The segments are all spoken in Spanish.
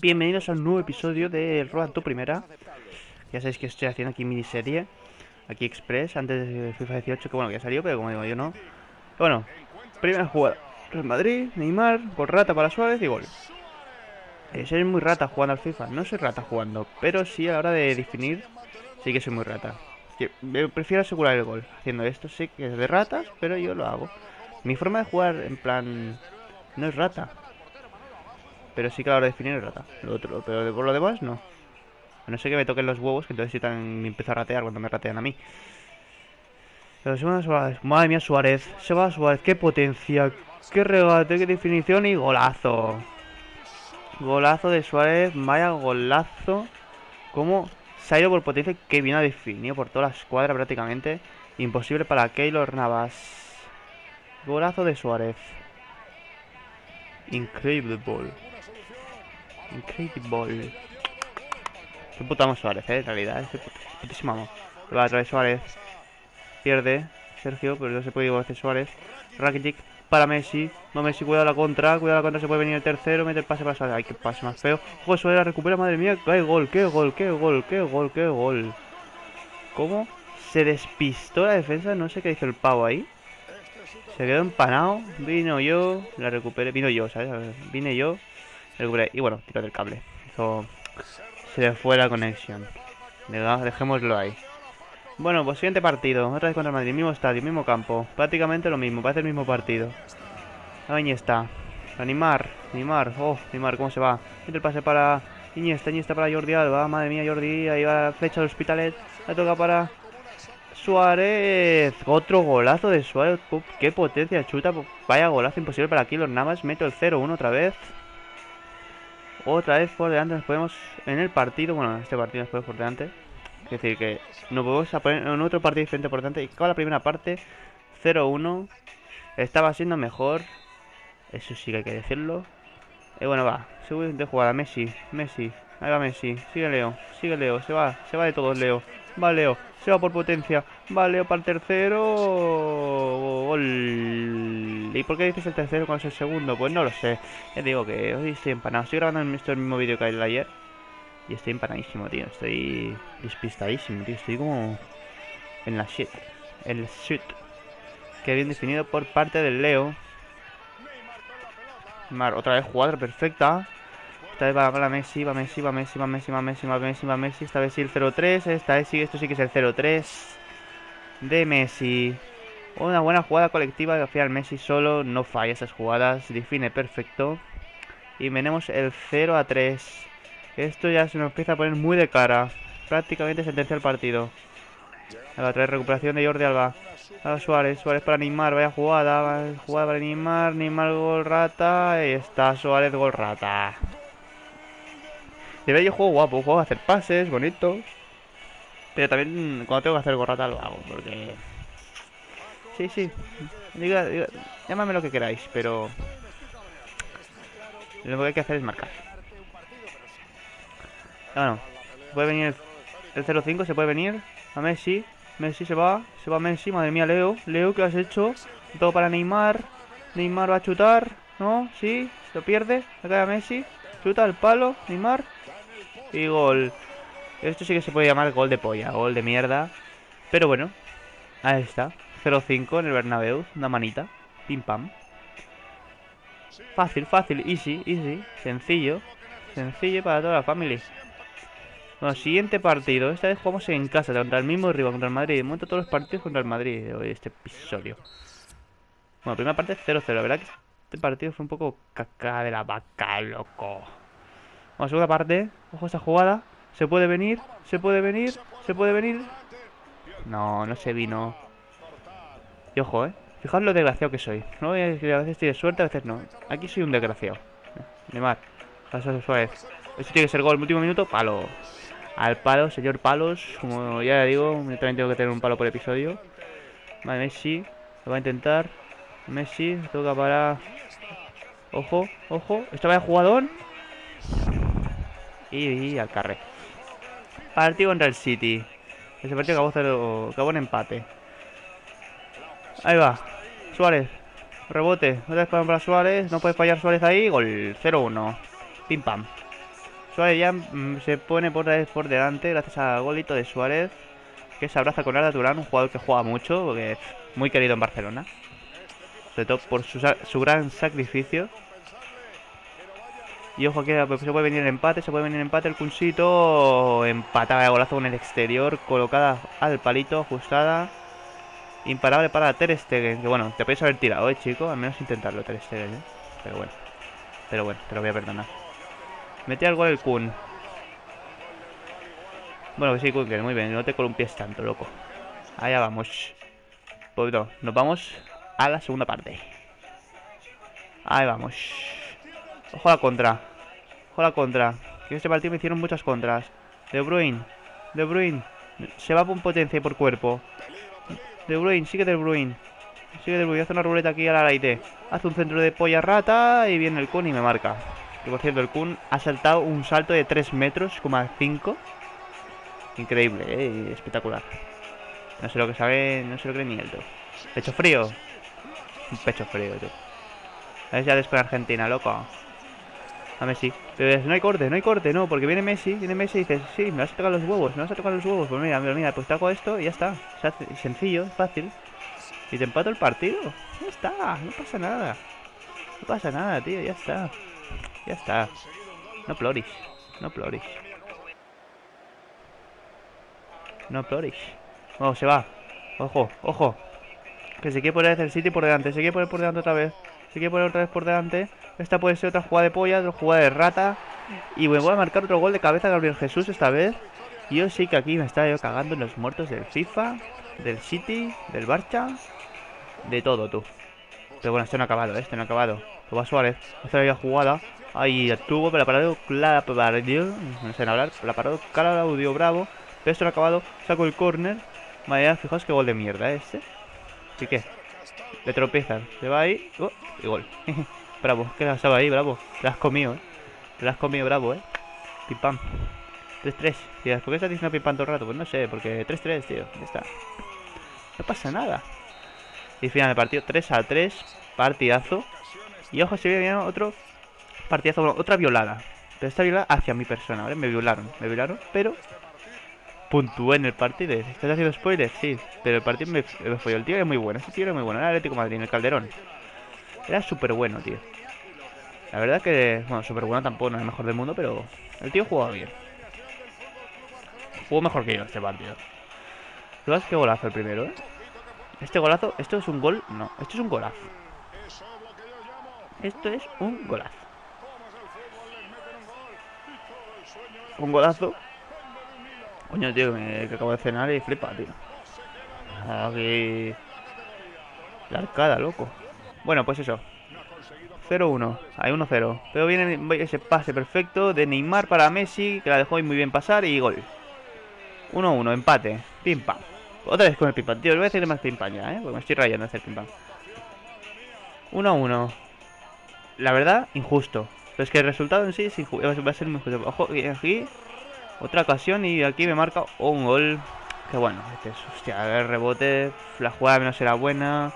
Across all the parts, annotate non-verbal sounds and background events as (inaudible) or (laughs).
Bienvenidos a un nuevo episodio de Road to Primera. Ya sabéis que estoy haciendo aquí miniserie, aquí Express, antes de FIFA 18, que bueno, ya salió, pero como digo yo no. Bueno, primera jugada. Real Madrid, Neymar, por rata para Suárez y gol. Eh, soy muy rata jugando al FIFA. No soy rata jugando, pero sí a la hora de definir, sí que soy muy rata. Que prefiero asegurar el gol. Haciendo esto sí que es de ratas, pero yo lo hago. Mi forma de jugar, en plan, no es rata. Pero sí que la hora de definir es rata. Lo otro, pero por lo demás no. A no sé que me toquen los huevos, que entonces sí tan empiezo a ratear cuando me ratean a mí. Pero va Suárez. Madre mía, Suárez. Se va Suárez. Qué potencia. Qué regate, qué definición y golazo. Golazo de Suárez. Vaya golazo. Como se ha ido por potencia. Que bien ha definido por toda la escuadra prácticamente. Imposible para Keylor Navas. Golazo de Suárez. Increíble ball. Increíble. Qué putamos Suárez, eh, en realidad. Es putísimo amo. Va a través Suárez. Pierde Sergio, pero no se puede hacer Suárez. Rakitic para Messi. No, Messi, cuidado la contra. Cuidado la contra, se puede venir el tercero. Mete el pase para Suárez. Ay, qué pase más feo. Juego Suárez, recupera, madre mía. Qué gol, qué gol, qué gol, qué gol, qué gol. ¿Cómo? Se despistó la defensa. No sé qué hizo el pavo ahí. Se quedó empanado. Vino yo. La recuperé. Vino yo, ¿sabes? Vine yo. Recuperé. Y bueno, tiro del cable. Hizo... Se le fue la conexión. Dejémoslo ahí. Bueno, pues siguiente partido. Otra vez contra Madrid. Mismo estadio, mismo campo. Prácticamente lo mismo. Parece el mismo partido. Ahí está. Animar. Animar. Oh, Animar, ¿cómo se va? Mete el pase para Iniesta. Iniesta para Jordi Alba. Madre mía, Jordi. Ahí va la flecha del Hospitalet. La toca para Suárez. Otro golazo de Suárez. Qué potencia chuta. Vaya golazo imposible para aquí. Los Navas. Meto el 0-1 otra vez. Otra vez por delante nos podemos en el partido. Bueno, este partido nos podemos por delante. Es decir, que nos podemos poner en otro partido diferente por delante. Y acaba la primera parte 0-1. Estaba siendo mejor. Eso sí que hay que decirlo. Y bueno, va. Siguiente jugada. Messi. Messi. Ahí va Messi. Sigue Leo. Sigue Leo. Se va. Se va de todos Leo. Va Leo. Se va por potencia. Va Leo para el tercero. ¿Y por qué dices el tercero cuando es el segundo? Pues no lo sé. Ya digo que hoy estoy empanado. Estoy grabando el mismo vídeo que el ayer. Y estoy empanadísimo, tío. Estoy despistadísimo, tío. Estoy como en la shit. El shit. Que bien definido por parte del Leo. Mar, otra vez jugada perfecta. Esta vez va para Messi, va Messi, va Messi, va Messi, va Messi, va Messi, va Messi. Esta vez sí el 0-3. Esta vez sí, esto sí que es el 0-3 de Messi. Una buena jugada colectiva que al final Messi solo no falla esas jugadas. Define perfecto. Y tenemos el 0-3. Esto ya se nos empieza a poner muy de cara. Prácticamente sentencia el partido. A la otra recuperación de Jordi Alba. A Suárez, Suárez para Neymar, vaya jugada, jugada para Neymar, Neymar gol rata, ahí está Suárez gol rata. De verdad yo juego guapo, juego a hacer pases, bonitos. Pero también cuando tengo que hacer gorrata lo hago, porque... Sí, sí, diga, diga, llámame lo que queráis, pero... Lo que hay que hacer es marcar. Bueno, puede venir el 0-5, se puede venir a Messi. Messi se va, se va Messi, madre mía, Leo. Leo, ¿qué has hecho? Todo para Neymar. Neymar va a chutar, ¿no? Sí, lo pierde, le cae a Messi. Chuta el palo, Neymar. Y gol. Esto sí que se puede llamar gol de polla, gol de mierda. Pero bueno, ahí está. 0-5 en el Bernabéu, una manita. Pim pam. Fácil, fácil, easy, easy. Sencillo. Sencillo para toda la familia. Bueno, siguiente partido. Esta vez jugamos en casa contra el mismo rival, contra el Madrid. De todos los partidos contra el Madrid de hoy, este episodio. Bueno, primera parte 0-0. La verdad que este partido fue un poco caca de la vaca, loco. Bueno, segunda parte. Ojo esta jugada. Se puede venir, se puede venir, se puede venir. No, no se vino. Y ojo, eh. Fijaos lo desgraciado que soy. No voy a decir a veces de suerte, a veces no. Aquí soy un desgraciado. Neymar. Paso suave. Esto tiene que ser gol. Último minuto, palo. Al palo, señor Palos. Como ya digo, yo también tengo que tener un palo por episodio. Vale, Messi. Lo va a intentar. Messi. Toca para... Ojo, ojo. Esto vaya jugador. Y, y al carre. Partido contra el City. Ese partido acabó, cero, acabó en empate. Ahí va. Suárez. Rebote. Otra vez para Suárez. No puede fallar Suárez ahí. Gol. 0-1. Pim pam. Suárez ya mm, se pone por, por delante gracias al golito de Suárez. Que se abraza con Arda Turán, un jugador que juega mucho, porque es muy querido en Barcelona. Sobre todo por su, su gran sacrificio. Y ojo que se puede venir el empate, se puede venir el empate, el Cunsito empatada de golazo con el exterior, colocada al palito, ajustada. Imparable para Ter Stegen, que bueno, te puedes haber tirado, eh, chico, al menos intentarlo Ter Stegen, eh. Pero bueno, pero bueno, te lo voy a perdonar. Mete algo el Kun. Bueno, que sí, Kun, que muy bien, no te columpies tanto, loco. Allá vamos. Pues no, nos vamos a la segunda parte. Ahí vamos. Ojo la contra. Ojo la contra. Que este partido me hicieron muchas contras. De Bruyne. De Bruyne. Se va por potencia y por cuerpo. De Bruyne. Sigue De Bruyne. Sigue De Bruyne. Hace una ruleta aquí a la Laite. Hace un centro de polla rata. Y viene el Kun y me marca. Y por cierto, el Kun ha saltado un salto de 3 metros, como a 5. Increíble, ¿eh? espectacular. No sé lo que sabe, no sé lo que ni el Pecho frío. Un pecho frío, tío. Si ya después Argentina, loco. A Messi. Pero no hay corte, no hay corte, no, porque viene Messi, viene Messi y dices, sí, me vas a tocar los huevos, me vas a tocar los huevos. Pues mira, mira, mira, pues te hago esto y ya está. sencillo, fácil. Y te empato el partido. Ya está, no pasa nada. No pasa nada, tío, ya está. Ya está. No ploris, no ploris. No ploris. Oh, se va. Ojo, ojo. Que se quiere poner el City por delante, se quiere poner por delante otra vez. Se quiere poner otra vez por delante. Esta puede ser otra jugada de polla, otra jugada de rata. Y me voy a marcar otro gol de cabeza Gabriel Jesús esta vez. Yo sí que aquí me estaba yo cagando en los muertos del FIFA, del City, del Barça, de todo, tú. Pero bueno, esto no ha acabado, esto no ha acabado. Va Suárez, hace la jugada. Ahí tuvo, pero la parado Clara no sé hablar, la parado audio Bravo. Pero esto no ha acabado, saco el corner. Vaya, fijaos qué gol de mierda ¿eh? este. Así que, le tropiezan, se va ahí, oh, y gol. (laughs) Bravo, la estaba ahí, bravo. Te has comido, eh. Te la has comido, bravo, eh. Pim pam. 3-3. ¿por qué estás diciendo pim pam todo el rato? Pues no sé, porque 3-3, tío. Ya está. No pasa nada. Y final de partido 3 a 3. Partidazo. Y ojo, se viene otro partidazo, otra violada. Pero esta violada hacia mi persona, ¿vale? Me violaron, me violaron, pero puntué en el partido. ¿Estás haciendo spoilers? Sí, pero el partido me, me fue. El tío era muy bueno, ese tío era muy bueno. Era Atlético Madrid, el Calderón. Era súper bueno, tío. La verdad que, bueno, súper bueno tampoco no es el mejor del mundo, pero el tío jugaba bien. Jugó mejor que yo este partido. ¿Sabes qué golazo el primero, eh? Este golazo, esto es un gol, no, esto es un golazo. Esto es un golazo. Un golazo. Coño, tío, que acabo de cenar y flipa, tío. Aquí... La arcada, loco. Bueno, pues eso. 0-1. Hay 1-0. Pero viene ese pase perfecto de Neymar para Messi, que la dejó muy bien pasar y gol. 1-1, empate. Pim pam. Otra vez con el pim pam. Tío, voy a decir más pim pam ya, ¿eh? Porque me estoy rayando hacer pim pam. 1-1. La verdad, injusto. Pero es que el resultado en sí es va a ser muy injusto. Ojo, aquí otra ocasión y aquí me marca un gol. Que bueno, este es, hostia, el rebote, la jugada menos era buena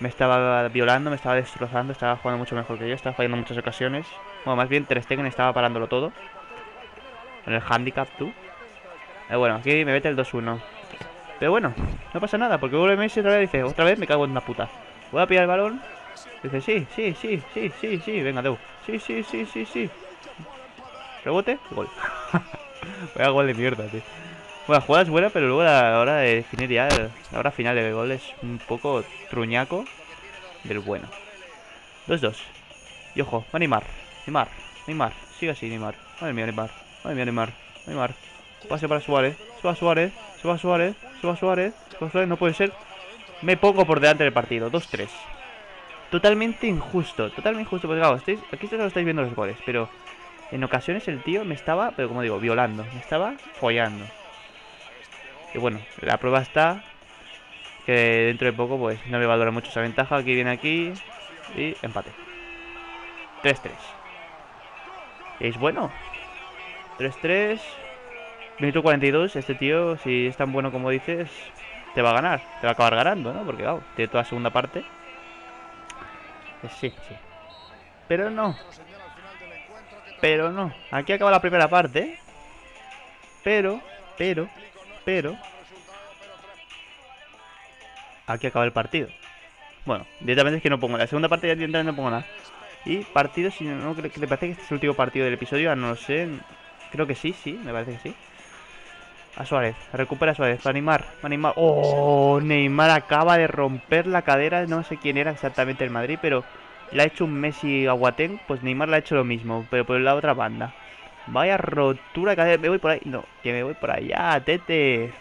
me estaba violando, me estaba destrozando, estaba jugando mucho mejor que yo, estaba fallando muchas ocasiones. Bueno, más bien Ter Stegen estaba parándolo todo. En el handicap, tú. Eh, bueno, aquí me mete el 2-1. Pero bueno, no pasa nada, porque vuelve Messi otra vez dice, otra vez me cago en una puta. Voy a pillar el balón. Dice, sí, sí, sí, sí, sí, sí, venga, Deu. Sí, sí, sí, sí, sí. Rebote, gol. (laughs) Vaya gol de mierda, tío. Bueno, la jugada es buena, pero luego la hora de definir ya, la hora final del gol es un poco truñaco del bueno. 2-2. Y ojo, va Neymar. Neymar, Neymar. Sigue así, Neymar. Madre mía, Neymar. Madre mía, Neymar. Neymar. Pase para Suárez. Se va Suárez. Se va Suárez. Se va Suárez. Se va Suárez. No puede ser. Me pongo por delante del partido. 2-3. Totalmente injusto. Totalmente injusto. Porque claro, aquí solo estáis viendo los goles. Pero en ocasiones el tío me estaba, pero como digo, violando. Me estaba follando. Y bueno, la prueba está que dentro de poco pues no me va a durar mucho esa ventaja. Aquí viene aquí y empate. 3-3. Es bueno. 3-3. Minuto 42. Este tío, si es tan bueno como dices, te va a ganar. Te va a acabar ganando, ¿no? Porque, claro, tiene toda segunda parte. Eh, sí, sí. Pero no. Pero no, aquí acaba la primera parte. Pero, pero, pero... Aquí acaba el partido. Bueno, directamente es que no pongo. La segunda parte ya directamente no pongo nada. Y partido, si no, creo que le parece que este es el último partido del episodio, no lo sé. Creo que sí, sí, me parece que sí. A Suárez, recupera a Suárez, a Neymar, a Neymar. Oh, Neymar acaba de romper la cadera, no sé quién era exactamente el Madrid, pero le ha hecho un Messi a pues Neymar le ha hecho lo mismo, pero por la otra banda. Vaya rotura cadera, me voy por ahí, no, que me voy por allá, tete.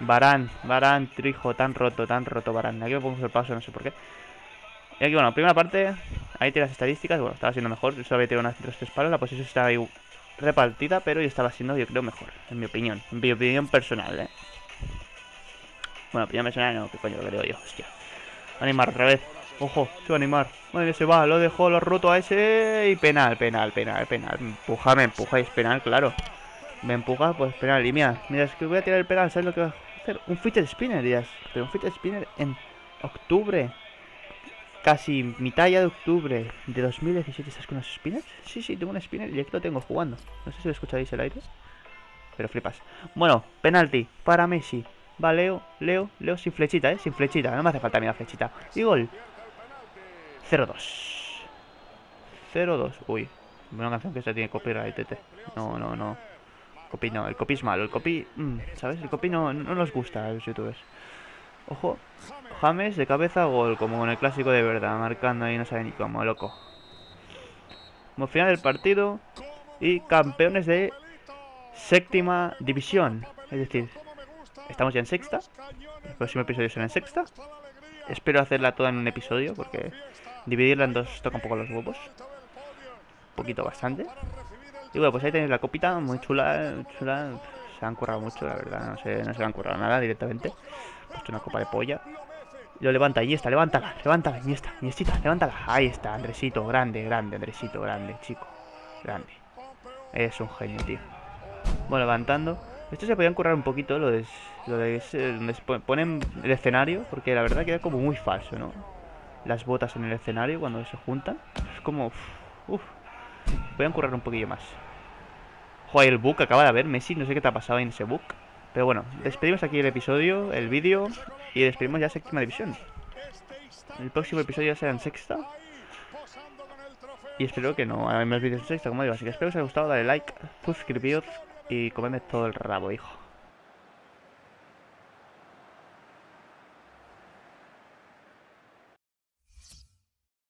Barán, Barán, Trijo, tan roto, tan roto Barán. Aquí me pongo el paso, no sé por qué. Y aquí, bueno, primera parte, ahí tiene las estadísticas, bueno, estaba siendo mejor, solo había tirado unas tres espaldas, la posición estaba ahí repartida, pero yo estaba siendo, yo creo, mejor, en mi opinión, en mi opinión personal, ¿eh? Bueno, opinión personal no, que coño lo creo yo, hostia. Animar otra vez, ojo, se va a animar, madre se va, lo dejó, lo roto a ese y penal, penal, penal, penal, empuja, me empujáis, penal, claro. Me empuja, pues penal, y mira, mira, es que voy a tirar el penal, ¿sabes lo que va a hacer? Un fidget spinner, días, pero un fidget spinner en octubre casi mitad ya de octubre de 2017. ¿Estás con los spinners? Sí, sí, tengo un spinner y aquí lo tengo jugando. No sé si lo escucháis el aire. Pero flipas. Bueno, penalti para Messi. Va Leo, Leo, Leo sin flechita, ¿eh? Sin flechita. No me hace falta ni flechita. Y gol. 0-2. 0-2. Uy. Una canción que se tiene copyright, tete. No, no, no. Copy no. El copy es malo. El copy... Mm, ¿Sabes? El copy no, no nos gusta a los youtubers. Ojo. James de cabeza gol, como en el clásico de verdad, marcando ahí no sabe ni cómo, loco. Como final del partido y campeones de séptima división. Es decir, estamos ya en sexta. El próximo episodio será en sexta. Espero hacerla toda en un episodio porque dividirla en dos toca un poco los huevos. Un poquito bastante. Y bueno, pues ahí tenéis la copita, muy chula, chula. Se han currado mucho, la verdad. No se, no se han currado nada directamente. Puesto una copa de polla. Lo levanta, ahí está, levántala, levántala, está, está, levántala. Ahí está, Andresito, grande, grande, Andresito, grande, chico. Grande. Es un genio, tío. Bueno, levantando. Esto se podían currar un poquito, lo de, lo de donde se ponen el escenario, porque la verdad queda como muy falso, ¿no? Las botas en el escenario cuando se juntan. Es como... Uff. Podían currar un poquillo más. Joder, el book acaba de haber, Messi, no sé qué te ha pasado en ese book. Pero bueno, despedimos aquí el episodio, el vídeo y despedimos ya séptima división. El próximo episodio ya será en sexta. Y espero que no haya más vídeos en sexta, como digo. Así que espero que os haya gustado, dale like, suscribíos y comedme todo el rabo, hijo.